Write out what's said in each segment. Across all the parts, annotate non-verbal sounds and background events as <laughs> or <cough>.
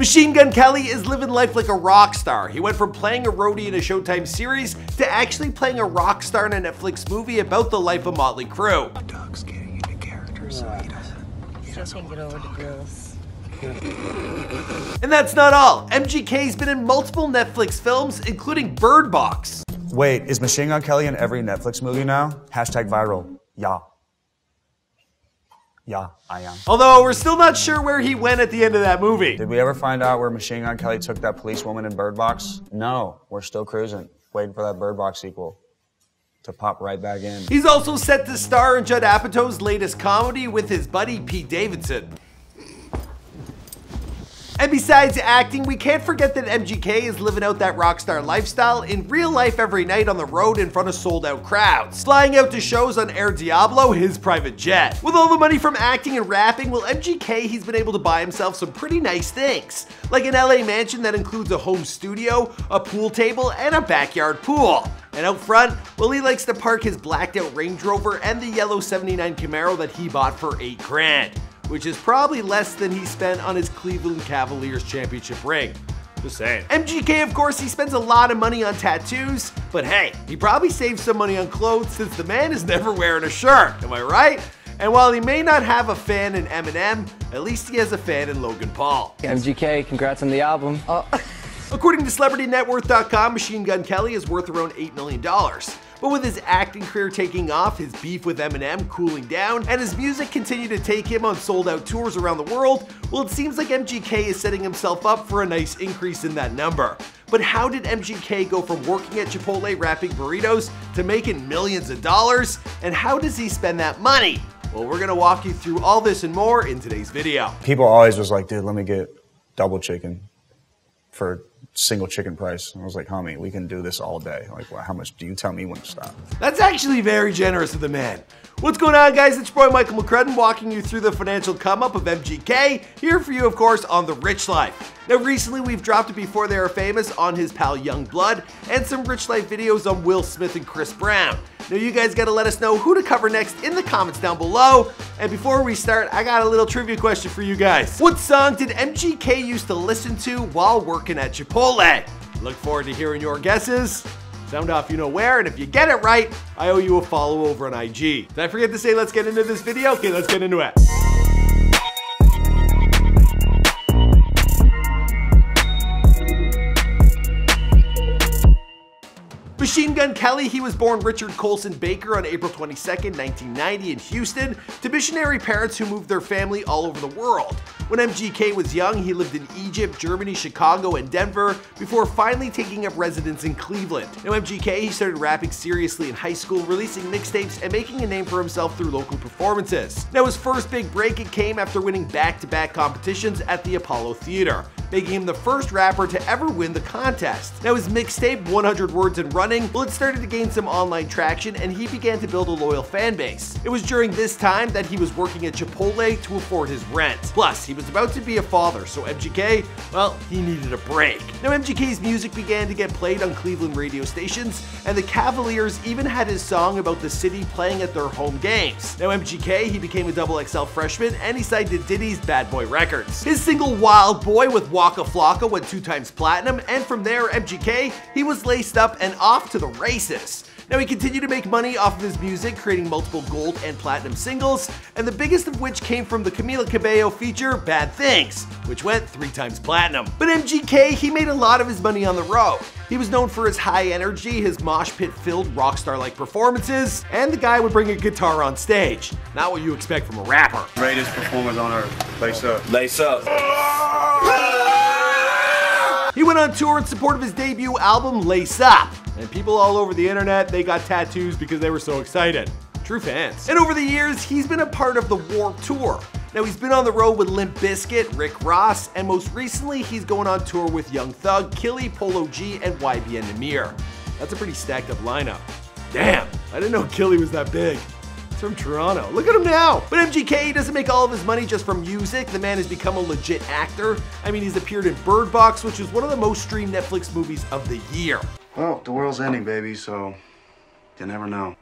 Machine Gun Kelly is living life like a rock star. He went from playing a roadie in a Showtime series to actually playing a rock star in a Netflix movie about the life of Motley Crue. Doug's getting into character, so he doesn't. He Still can't get over the girls. And that's not all. MGK's been in multiple Netflix films, including Bird Box. Wait, is Machine Gun Kelly in every Netflix movie now? Hashtag viral. Yeah. Yeah, I am. Although we're still not sure where he went at the end of that movie. Did we ever find out where Machine Gun Kelly took that policewoman in Bird Box? No, we're still cruising, waiting for that Bird Box sequel to pop right back in. He's also set to star in Judd Apatow's latest comedy with his buddy Pete Davidson. And besides acting, we can't forget that MGK is living out that rock star lifestyle in real life every night on the road in front of sold out crowds, flying out to shows on Air Diablo, his private jet. With all the money from acting and rapping, well, MGK, he's been able to buy himself some pretty nice things, like an LA mansion that includes a home studio, a pool table, and a backyard pool. And out front, well, he likes to park his blacked out Range Rover and the yellow 79 Camaro that he bought for 8 grand which is probably less than he spent on his Cleveland Cavaliers championship ring. Just saying. MGK, of course, he spends a lot of money on tattoos, but hey, he probably saves some money on clothes since the man is <laughs> never wearing a shirt, am I right? And while he may not have a fan in Eminem, at least he has a fan in Logan Paul. MGK, congrats on the album. Oh, <laughs> According to CelebrityNetWorth.com, Machine Gun Kelly is worth around $8 million. But with his acting career taking off, his beef with Eminem cooling down, and his music continue to take him on sold out tours around the world, well, it seems like MGK is setting himself up for a nice increase in that number. But how did MGK go from working at Chipotle wrapping burritos to making millions of dollars? And how does he spend that money? Well, we're gonna walk you through all this and more in today's video. People always was like, dude, let me get double chicken for single chicken price. And I was like, homie, we can do this all day. Like, well, how much do you tell me when to stop? That's actually very generous of the man. What's going on, guys? It's your boy Michael McCrudden walking you through the financial come up of MGK. Here for you, of course, on The Rich Life. Now, recently we've dropped it before they are famous on his pal Yungblud and some Rich Life videos on Will Smith and Chris Brown. Now, you guys gotta let us know who to cover next in the comments down below. And before we start, I got a little trivia question for you guys. What song did MGK used to listen to while working at Chipotle? Look forward to hearing your guesses. Sound off you know where, and if you get it right, I owe you a follow over on IG. Did I forget to say let's get into this video? Okay, let's get into it. Machine Gun Kelly, he was born Richard Colson Baker on April 22, 1990 in Houston, to missionary parents who moved their family all over the world. When MGK was young, he lived in Egypt, Germany, Chicago, and Denver before finally taking up residence in Cleveland. Now MGK, he started rapping seriously in high school, releasing mixtapes and making a name for himself through local performances. Now his first big break it came after winning back-to-back competitions at the Apollo Theater making him the first rapper to ever win the contest. Now his mixtape, 100 Words and Running, well it started to gain some online traction and he began to build a loyal fan base. It was during this time that he was working at Chipotle to afford his rent. Plus, he was about to be a father, so MGK, well, he needed a break. Now MGK's music began to get played on Cleveland radio stations, and the Cavaliers even had his song about the city playing at their home games. Now MGK, he became a double XL freshman and he signed to Diddy's Bad Boy Records. His single Wild Boy with Waka Flocka went two times platinum, and from there, MGK, he was laced up and off to the races. Now he continued to make money off of his music, creating multiple gold and platinum singles, and the biggest of which came from the Camila Cabello feature Bad Things, which went three times platinum. But MGK, he made a lot of his money on the road. He was known for his high energy, his mosh pit filled rockstar like performances, and the guy would bring a guitar on stage. Not what you expect from a rapper. Greatest performers on earth. Lace up. Lace up. He went on tour in support of his debut album, Lace Up. And people all over the internet, they got tattoos because they were so excited. True fans. And over the years, he's been a part of the Warped Tour. Now he's been on the road with Limp Bizkit, Rick Ross, and most recently he's going on tour with Young Thug, Killy, Polo G, and YBN Nahmir. That's a pretty stacked up lineup. Damn, I didn't know Killy was that big. From Toronto. Look at him now. But MGK doesn't make all of his money just from music. The man has become a legit actor. I mean, he's appeared in Bird Box, which is one of the most streamed Netflix movies of the year. Well, the world's ending, baby, so you never know.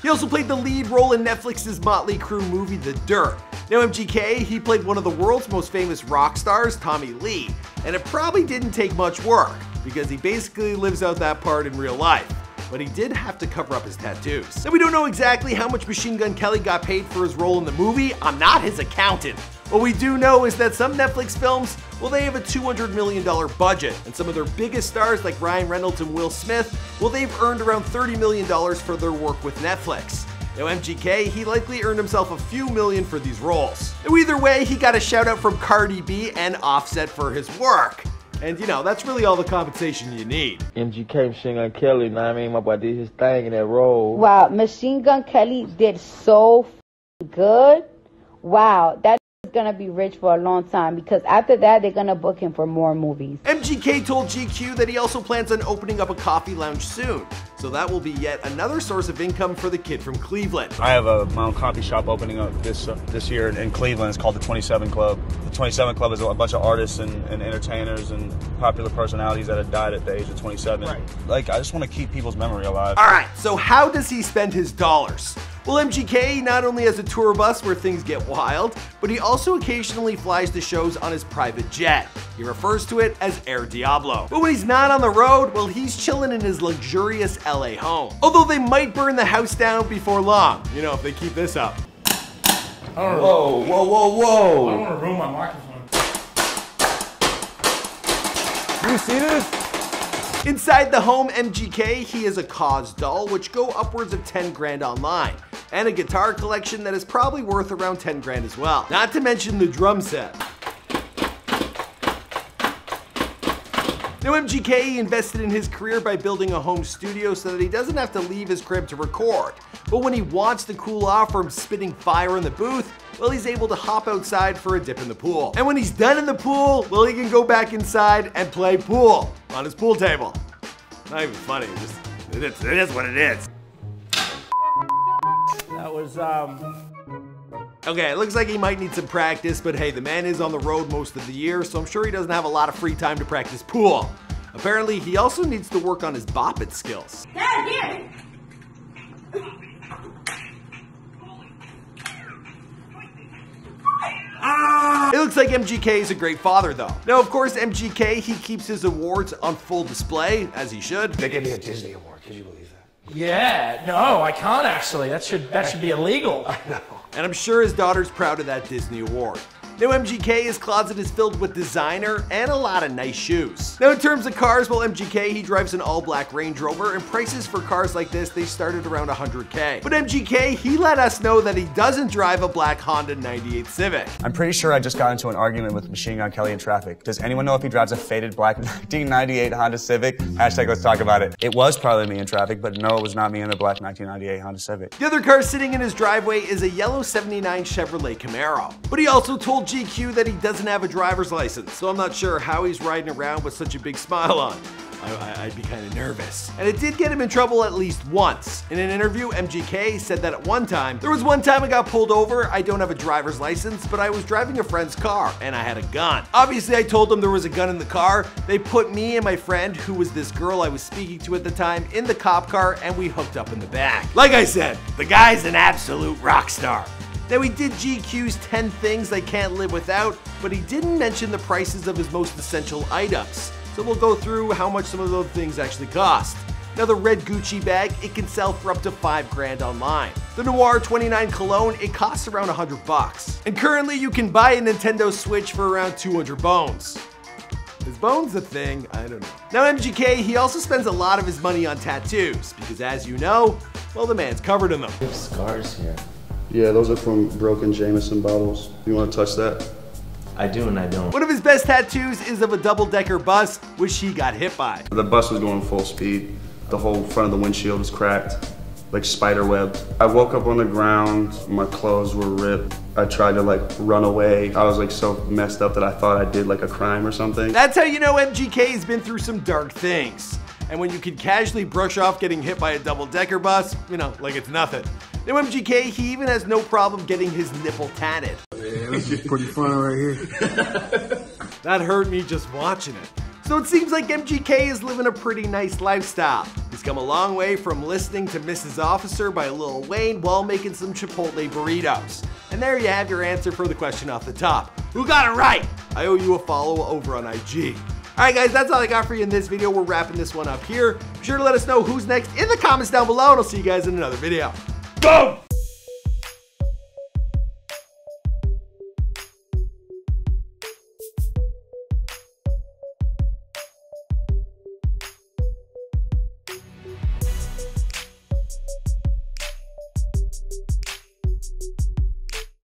He also played the lead role in Netflix's Motley Crue movie The Dirt. Now, MGK, he played one of the world's most famous rock stars, Tommy Lee, and it probably didn't take much work because he basically lives out that part in real life but he did have to cover up his tattoos. Now we don't know exactly how much Machine Gun Kelly got paid for his role in the movie. I'm not his accountant. What we do know is that some Netflix films, well, they have a $200 million budget, and some of their biggest stars like Ryan Reynolds and Will Smith, well, they've earned around $30 million for their work with Netflix. Now, MGK, he likely earned himself a few million for these roles. Now, either way, he got a shout out from Cardi B and Offset for his work. And you know, that's really all the compensation you need. MGK Machine Gun Kelly, know what I mean? My boy did his thing in that role. Wow, Machine Gun Kelly did so good. Wow, that is gonna be rich for a long time because after that they're gonna book him for more movies. MGK told GQ that he also plans on opening up a coffee lounge soon. So that will be yet another source of income for the kid from Cleveland. I have a, my own coffee shop opening up this uh, this year in, in, Cleveland. It's called the 27 Club. The 27 Club is a bunch of artists and, and entertainers and popular personalities that have died at the age of 27. Right. Like, I just want to keep people's memory alive. All right, so how does he spend his dollars? Well, MGK not only has a tour bus where things get wild, but he also occasionally flies to shows on his private jet. He refers to it as Air Diablo. But when he's not on the road, well, he's chilling in his luxurious LA home. Although they might burn the house down before long, you know, if they keep this up. Whoa, whoa, whoa, whoa. I don't want to ruin my microphone. You see this? Inside the home MGK, he has a KAWS doll, which go upwards of 10 grand online, and a guitar collection that is probably worth around 10 grand as well. Not to mention the drum set. Now MGK invested in his career by building a home studio so that he doesn't have to leave his crib to record. But when he wants to cool off from spitting fire in the booth, well, he's able to hop outside for a dip in the pool. And when he's done in the pool, well, he can go back inside and play pool on his pool table. Not even funny, just, it is, it is what it is. That was, um... Okay, it looks like he might need some practice, but hey, the man is on the road most of the year, so I'm sure he doesn't have a lot of free time to practice pool. Apparently, he also needs to work on his bop it skills. Dad, here! It looks like MGK is a great father though. Now of course MGK, he keeps his awards on full display, as he should. They gave me a Disney award, could you believe that? Yeah, no, I can't actually. That should that should be illegal. <laughs> I know. And I'm sure his daughter's proud of that Disney award. Now MGK, his closet is filled with designer and a lot of nice shoes. Now in terms of cars, well MGK, he drives an all black Range Rover and prices for cars like this, they started around 100K. But MGK, he let us know that he doesn't drive a black Honda 98 Civic. I'm pretty sure I just got into an argument with Machine Gun Kelly in traffic. Does anyone know if he drives a faded black <laughs> 1998 Honda Civic? Hashtag let's talk about it. It was probably me in traffic, but no, it was not me in the black 1998 Honda Civic. The other car sitting in his driveway is a yellow 79 Chevrolet Camaro. But he also told GQ that he doesn't have a driver's license, so I'm not sure how he's riding around with such a big smile on. I, would be kind of nervous. And it did get him in trouble at least once. In an interview, MGK said that at one time, there was one time I got pulled over, I don't have a driver's license, but I was driving a friend's car and I had a gun. Obviously, I told them there was a gun in the car. They put me and my friend, who was this girl I was speaking to at the time, in the cop car and we hooked up in the back. Like I said, the guy's an absolute rock star. Now he did GQ's 10 things I can't live without, but he didn't mention the prices of his most essential items. So we'll go through how much some of those things actually cost. Now the red Gucci bag, it can sell for up to 5 grand online. The Noir 29 cologne, it costs around 100 bucks. And currently you can buy a Nintendo Switch for around 200 bones. Is bones a thing? I don't know. Now MGK, he also spends a lot of his money on tattoos, because as you know, well the man's covered in them. You have scars here. Yeah, those are from broken Jameson bottles. You want to touch that? I do and I don't. One of his best tattoos is of a double-decker bus, which he got hit by. The bus was going full speed. The whole front of the windshield was cracked, like spider web. I woke up on the ground, my clothes were ripped. I tried to like run away. I was like so messed up that I thought I did like a crime or something. That's how you know MGK's been through some dark things. And when you can casually brush off getting hit by a double-decker bus, you know, like it's nothing. Now MGK, he even has no problem getting his nipple tatted. Yeah, this is pretty fun right here. <laughs> that hurt me just watching it. So it seems like MGK is living a pretty nice lifestyle. He's come a long way from listening to Mrs. Officer by Lil Wayne while making some Chipotle burritos. And there you have your answer for the question off the top. Who got it right? I owe you a follow over on IG. Alright guys, that's all I got for you in this video. We're wrapping this one up here. Be sure to let us know who's next in the comments down below, and I'll see you guys in another video. Go!